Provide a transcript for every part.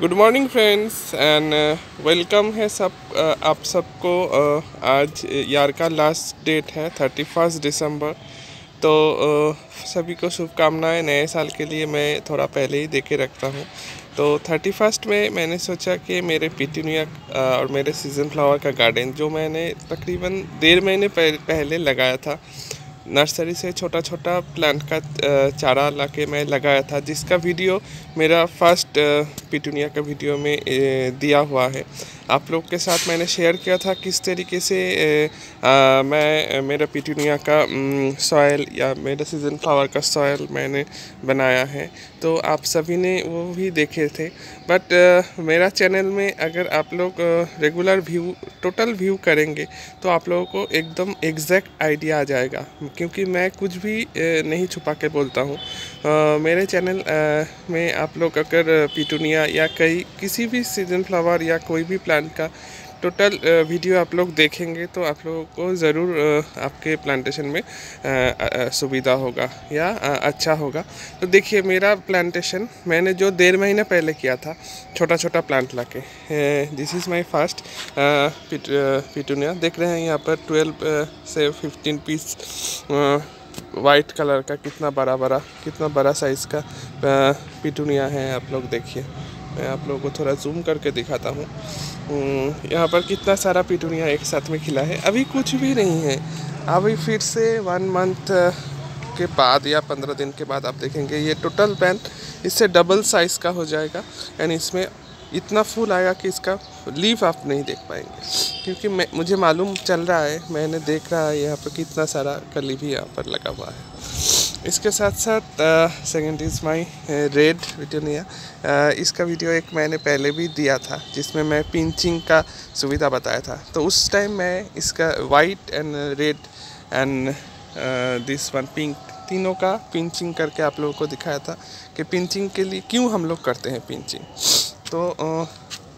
Good morning friends and welcome है सब uh, आप सबको uh, आज यार का लास्ट डेट है थर्टी फ़र्स्ट दिसंबर तो uh, सभी को शुभकामनाएँ नए साल के लिए मैं थोड़ा पहले ही दे के रखता हूँ। तो थर्टी फ़र्स्ट में मैंने सोचा कि मेरे पिटूनिया uh, और मेरे सीज़न फ्लावर का गार्डन जो मैंने तकरीबन डेढ़ महीने पहले लगाया था नर्सरी से छोटा छोटा प्लांट का चारा ला के मैं लगाया था, जिसका वीडियो मेरा फ़र्स्ट पिटूनिया का वीडियो में दिया हुआ है। आप लोग के साथ मैंने शेयर किया था किस तरीके से मैं मेरा पिटूनिया का सॉयल या मेरा सीज़न फ्लावर का सॉयल मैंने बनाया है। तो आप सभी ने वो भी देखे थे। बट मेरा चैनल में अगर आप लोग रेगुलर व्यू टोटल व्यू करेंगे तो आप लोगों को एकदम एग्जैक्ट आइडिया आ जाएगा। क्योंकि मैं कुछ भी नहीं छुपा के बोलता हूँ। मेरे चैनल में आप लोग अगर पिटूनिया या कई, किसी भी सीज़न फ्लावर या कोई भी प्लांट का टोटल वीडियो आप लोग देखेंगे तो आप लोगों को ज़रूर आपके प्लांटेशन में सुविधा होगा या अच्छा होगा। तो देखिए, मेरा प्लांटेशन मैंने जो डेढ़ महीने पहले किया था छोटा छोटा प्लांट ला के this is my first petunia देख रहे हैं यहाँ पर ट्वेल्व से फिफ्टीन पीस वाइट कलर का कितना बड़ा बड़ा कितना बड़ा साइज़ का पिटूनिया है आप लोग देखिए। मैं आप लोगों को थोड़ा जूम करके दिखाता हूँ। यहाँ पर कितना सारा पिटूनिया एक साथ में खिला है। अभी कुछ भी नहीं है। अभी फिर से वन मंथ के बाद या पंद्रह दिन के बाद आप देखेंगे, ये टोटल पैन इससे डबल साइज़ का हो जाएगा। एंड इसमें इतना फूल आएगा कि इसका लीव आप नहीं देख पाएँगे। क्योंकि मैं, मुझे मालूम चल रहा है, मैंने देख रहा है यहाँ पर कितना सारा कली भी यहाँ पर लगा हुआ है। इसके साथ साथ second is my red petunia इसका वीडियो एक मैंने पहले भी दिया था, जिसमें मैं पिंचिंग का सुविधा बताया था। तो उस टाइम मैं इसका white and red and this one pink तीनों का पिंचिंग करके आप लोगों को दिखाया था कि पिंचिंग के लिए क्यों हम लोग करते हैं पिंचिंग तो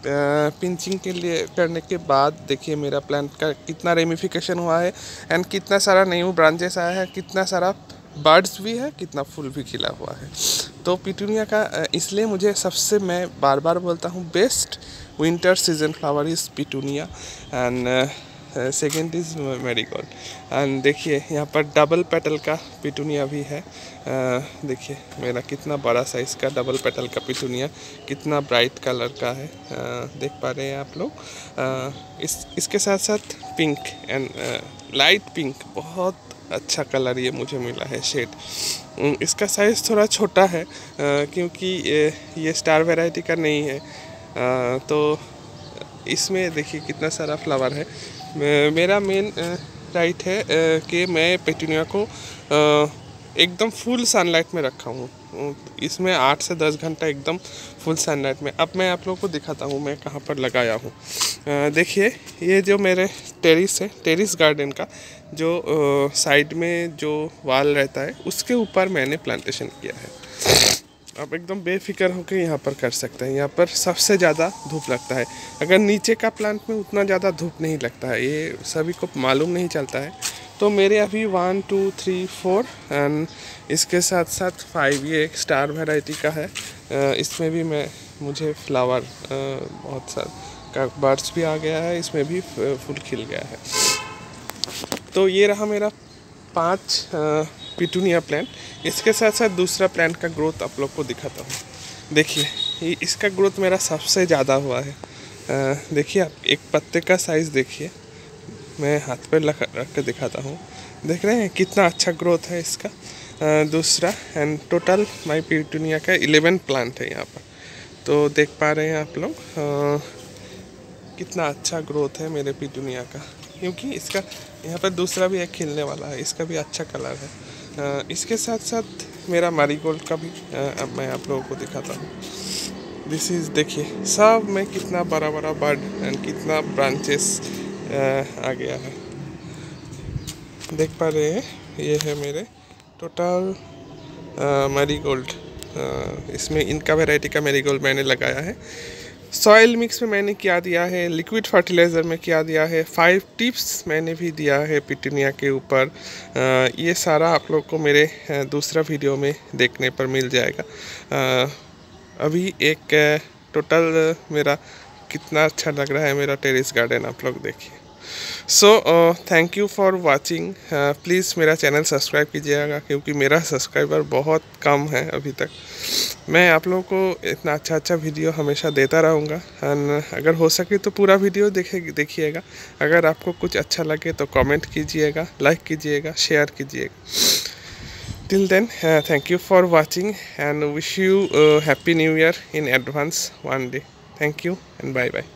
पिंचिंग के लिए करने के बाद देखिए मेरा प्लांट का कितना रेमिफिकेशन हुआ है एंड कितना सारा न्यू ब्रांचेस आया है, कितना सारा बर्ड्स भी है, कितना फूल भी खिला हुआ है। तो पिटूनिया का इसलिए मुझे सबसे मैं बार बार बोलता हूँ, best winter season flower is petunia. And second is marigold and देखिए यहाँ पर डबल पेटल का पिटूनिया भी है। देखिए मेरा कितना बड़ा साइज़ का डबल पेटल का पिटूनिया कितना ब्राइट कलर का है। uh, देख पा रहे हैं आप लोग। इस इसके साथ साथ पिंक एंड लाइट पिंक बहुत अच्छा कलर ये मुझे मिला है शेड इसका साइज़ थोड़ा छोटा है क्योंकि ये ये स्टार वेराइटी का नहीं है। आ, तो इसमें देखिए कितना सारा फ्लावर है। मेरा मेन राइट है कि मैं पेटूनिया को एकदम फुल सनलाइट में रखा हूँ। इसमें आठ से दस घंटा एकदम फुल सनलाइट में। अब मैं आप लोगों को दिखाता हूँ मैं कहाँ पर लगाया हूँ। देखिए, ये जो मेरे टेरिस है टेरिस गार्डन का, जो साइड में जो वाल रहता है, उसके ऊपर मैंने प्लांटेशन किया है। आप एकदम बेफिक्र होकर यहाँ पर कर सकते हैं। यहाँ पर सबसे ज़्यादा धूप लगता है। अगर नीचे का प्लांट में उतना ज़्यादा धूप नहीं लगता है, ये सभी को मालूम नहीं चलता है। तो मेरे अभी one two three four and इसके साथ साथ फाइव ये एक स्टार वेराइटी का है। इसमें भी मैं, मुझे फ्लावर बहुत सारा का बर्ड्स भी आ गया है, इसमें भी फूल खिल गया है। तो ये रहा मेरा पाँच पिटूनिया प्लांट इसके साथ साथ दूसरा प्लांट का ग्रोथ आप लोग को दिखाता हूँ। देखिए इसका ग्रोथ मेरा सबसे ज़्यादा हुआ है। देखिए आप एक पत्ते का साइज़ देखिए। मैं हाथ पर रख रख कर दिखाता हूँ। देख रहे हैं कितना अच्छा ग्रोथ है इसका। आ, दूसरा एंड टोटल माई पिटूनिया का इलेवन प्लांट है यहाँ पर। तो देख पा रहे हैं आप लोग कितना अच्छा ग्रोथ है मेरे पिटूनिया का। क्योंकि इसका यहाँ पर दूसरा भी एक खिलने वाला है इसका भी अच्छा कलर है। इसके साथ साथ मेरा मारीगोल्ड का भी अब मैं आप लोगों को दिखाता हूँ। दिस इज़ देखिए, सब में कितना बड़ा बड़ा बर्ड एंड कितना ब्रांचेस आ गया है। देख पा रहे हैं, ये है मेरे टोटल मेरी गोल्ड इसमें इनका वैरायटी का मेरी गोल्ड मैंने लगाया है। सॉइल मिक्स में मैंने क्या दिया है लिक्विड फर्टिलाइज़र में क्या दिया है फाइव टिप्स मैंने भी दिया है पिटनिया के ऊपर। ये सारा आप लोग को मेरे दूसरा वीडियो में देखने पर मिल जाएगा। आ, अभी एक टोटल मेरा कितना अच्छा लग रहा है मेरा टेरिस गार्डन आप लोग देखिए। So thank you for watching please मेरा चैनल सब्सक्राइब कीजिएगा क्योंकि मेरा सब्सक्राइबर बहुत कम है अभी तक। मैं आप लोगों को इतना अच्छा अच्छा वीडियो हमेशा देता रहूँगा। एंड अगर हो सके तो पूरा वीडियो देखे देखिएगा। अगर आपको कुछ अच्छा लगे तो कमेंट कीजिएगा लाइक कीजिएगा शेयर कीजिएगा। Uh, thank you for watching and wish you uh, happy new year in advance one day. Thank you and bye bye